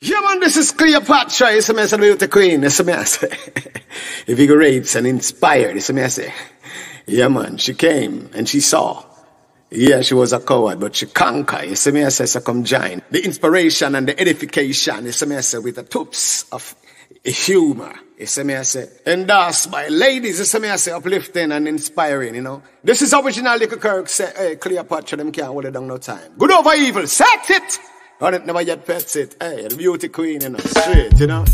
Yeah, man, this is Cleopatra. It's a mess of beauty queen. It's a mess. if you rates and inspired, it's a mess. Yeah, man, she came and she saw. Yeah, she was a coward, but she conquered. It's a mess. It's a come join. The inspiration and the edification. It's a mess with the tips of humor. It's a mess. Endorsed by ladies. It's a mess uplifting and inspiring, you know. This is original Little Kirk say, hey, eh, Cleopatra, them can't hold it down no time. Good over evil. Set it! I didn't never yet pets it. Hey, the beauty queen, you know, straight, you know.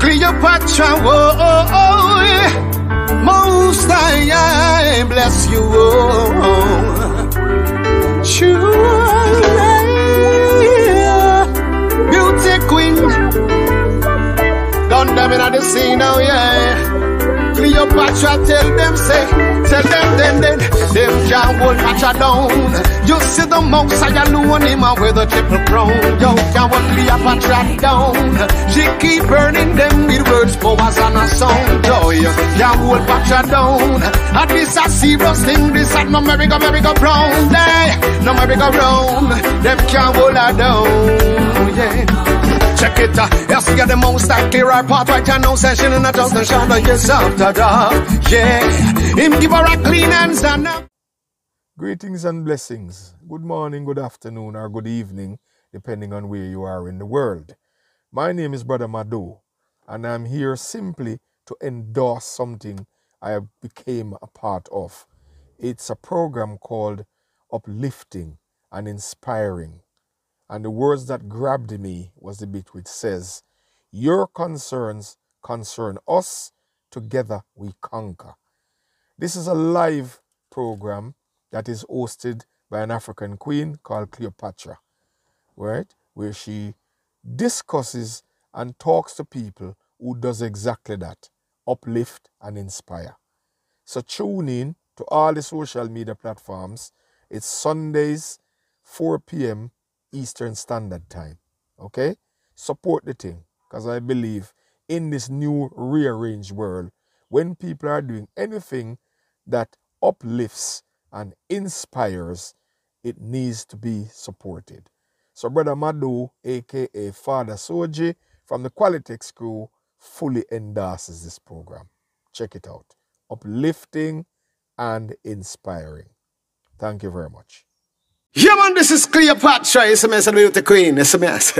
Cleopatra, whoa, oh, oh, most I, I bless you, oh, surely, beauty queen, done them in the scene now, yeah. Cleopatra, tell them, say, tell them, then, then, them can't hold Pacha down. You see the most I alone him with a triple crown. Yo, can't hold Cleopatra down. She keep burning them with words, powers and a song. Yo, you can't hold Pacha down. And this a serious thing, this a no merry-go, merry-go round. Hey, no merry-go round. Them can't hold her down. Yeah. Check it out. Get the most clear our right now. Session in a shot like. Yeah. Him give her a clean hands and. Greetings and blessings. Good morning, good afternoon, or good evening, depending on where you are in the world. My name is Brother Mado, and I'm here simply to endorse something I became a part of. It's a program called Uplifting and Inspiring. And the words that grabbed me was the bit which says, Your concerns concern us, together we conquer. This is a live program that is hosted by an African queen called Cleopatra, right? Where she discusses and talks to people who does exactly that, uplift and inspire. So tune in to all the social media platforms. It's Sundays, 4 p.m. Eastern Standard Time. Okay? Support the thing because I believe in this new rearranged world, when people are doing anything that uplifts and inspires, it needs to be supported. So, Brother Madu, aka Father Soji, from the Qualitex crew, fully endorses this program. Check it out. Uplifting and inspiring. Thank you very much. Yeah, man, this is Cleopatra. It's a mess beauty queen. It's a mess.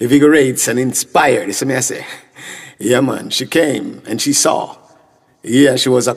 Invigorates and inspired. It's a mess. Yeah, man, she came and she saw. Yeah, she was a